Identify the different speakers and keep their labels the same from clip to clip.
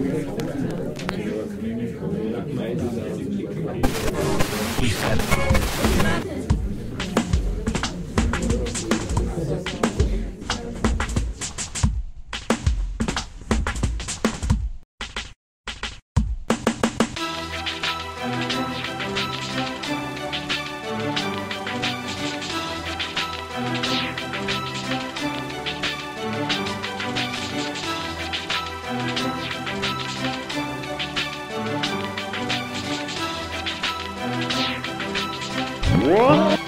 Speaker 1: We you.
Speaker 2: What?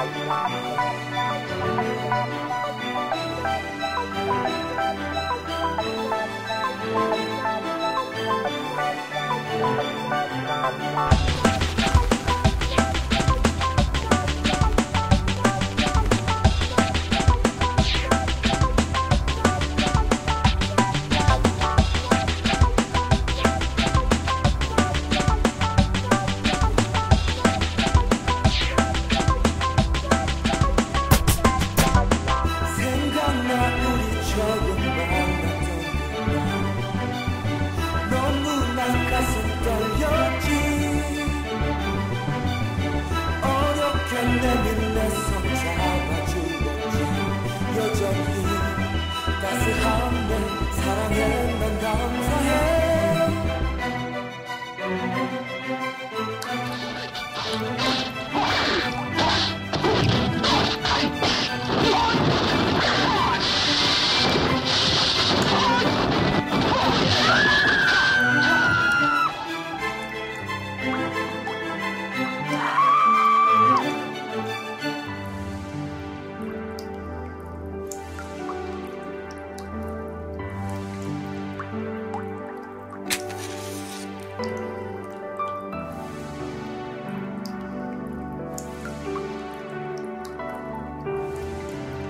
Speaker 1: Thank you. love. Bye.